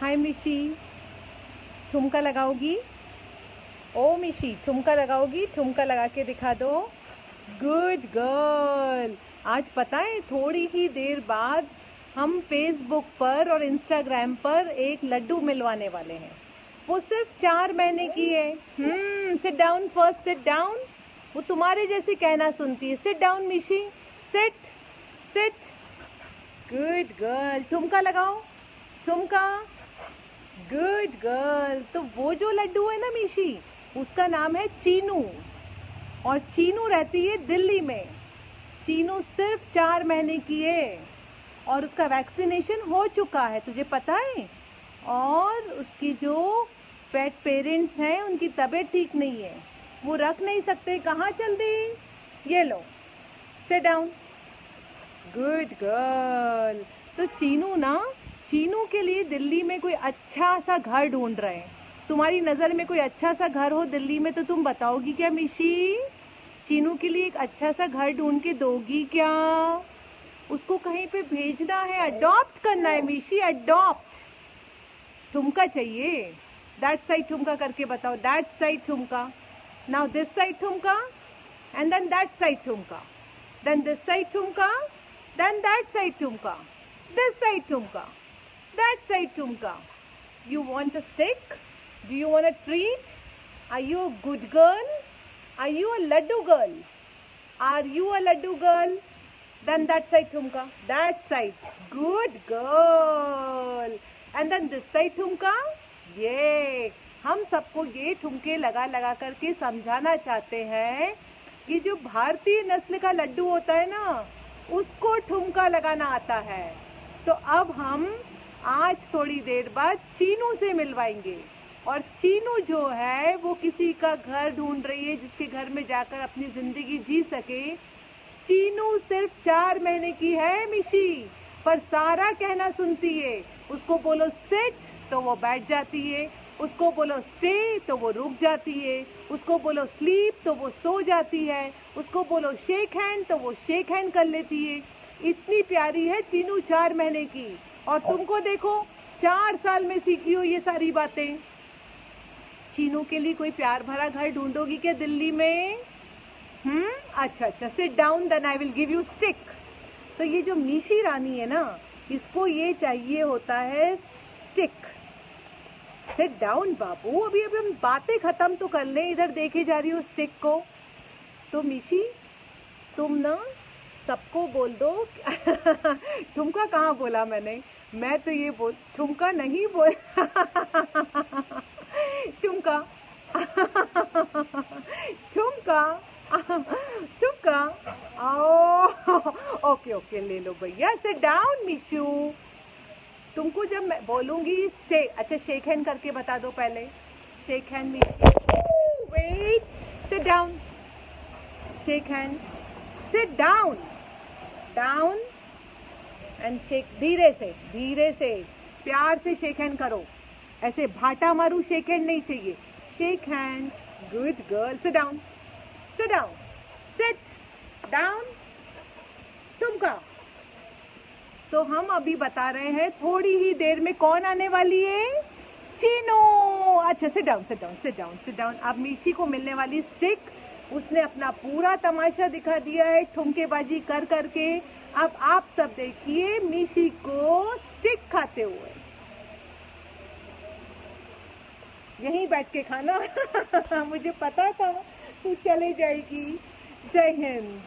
हाय मिशी, ठुमका लगाओगी? ओ मिशी, ठुमका लगाओगी, ठुमका लगा के दिखा दो। गुड गर्ल आज पता है, थोड़ी ही देर बाद हम फेसबुक पर और इंस्टाग्राम पर एक लड्डू मिलवाने वाले हैं। वो सिर्फ़ चार महीने की है। Sit down first sit down वो तुम्हारे जैसे कहना सुनती है। Sit down Mishi. Sit sit good girl ठुमका लगाओ। ठुमका। गुड गर्ल तो वो जो लड्डू है ना मिशी, उसका नाम है चीनू। और चीनू रहती है दिल्ली में। चीनू सिर्फ़ चार महीने की है। और उसका वैक्सीनेशन हो चुका है, तुझे पता है? और उसकी जो पेट पेरेंट्स हैं, उनकी तबीयत ठीक नहीं है। वो रख नहीं सकते। कहाँ चल दी ये लो। सिट डाउन गुड गर्ल तो चीनू ना चीनू के लिए दिल्ली में कोई अच्छा सा घर ढूंढ रहे हैं। तुम्हारी नज़र में कोई अच्छा सा घर हो दिल्ली में तो तुम बताओगी क्या, मिशी? चीनू के लिए एक अच्छा सा घर ढूंढ के दोगी क्या? उसको कहीं पे भेजना है अडॉप्ट करना है, मिशी अडॉप्ट ठुमका चाहिए। दैट साइड ठुमका करके बताओ दैट साइड ठुमका। नाउ दिस साइड ठुमका एंड देन दैट साइड ठुमका। देन दिस साइड ठुमका देन दैट साइड ठुमका। दिस साइड ठुमका। दैट साइड ठुमका you want a stick do you want a treat are you a good girl are you a laddu girl are you a laddu girl then that side thumka that side good girl and then this side thumka ये हम सबको ये ठुमके लगा लगा करके समझाना चाहते हैं कि जो भारतीय नस्ल का लड्डू होता है ना उसको ठुमका लगाना आता है तो अब हम आज थोड़ी देर बाद चीनू से मिलवाएँगे। और चीनू जो है, वो किसी का घर ढूंढ रही है, जिसके घर में जाकर अपनी ज़िंदगी जी सके। चीनू सिर्फ़ चार महीने की है, मिशी। पर सारा कहना सुनती है, उसको बोलो सिट तो वो बैठ जाती है। उसको बोलो स्टे तो वो रुक जाती है। उसको बोलो स्लीप तो वो सो जाती है। उसको बोलो शेक हैंड तो वो शेक हैंड कर लेती है। इतनी प्यारी है चीनू चार महीने की। और तुमको देखो, चार साल में सीखी हो ये सारी बातें। चीनू के लिए कोई प्यार भरा घर ढूंढोगी क्या दिल्ली में? हम्म? अच्छा अच्छा sit down then I will give you stick तो ये जो मीशी रानी है ना, इसको ये चाहिए होता है स्टिक सिट डाउन बाबू, अभी अभी हम बातें खत्म तो कर ले, इधर देखे जा रही हो स्टिक को। तो मिशी, तुम ना सबको बोल दो ठुमका कहाँ बोला मैंने? मैं तो ये बोल, ठुमका नहीं बोल ठुमका ठुमका ठुमका। आओ, ओके ओके, ले लो भैया से डाउन मिशू तुमको जब मैं बोलूँगी, से अच्छा शेक हैंड करके बता दो पहले। Shake hand Mishu wait sit down shake hand sit down down and shake धीरे से धीरे से. प्यार से शेक हैंड करो. ऐसे भाटा मारू शेक हैंड नहीं चाहिए. Shake hand good girl sit down sit down sit down तुमका तो हम अभी बता रहे हैं, थोड़ी ही देर में कौन आने वाली है? चीनो. अच्छा sit down sit down sit down sit down अब मीशी को मिलने वाली स्टिक उसने अपना पूरा तमाशा दिखा दिया है, ठुमकेबाजी कर करके। अब आप सब देखिए, मीशी को स्टिक खाते हुए। यहीं बैठ के खाना। मुझे पता था, तू चले जाएगी। जय हिंद।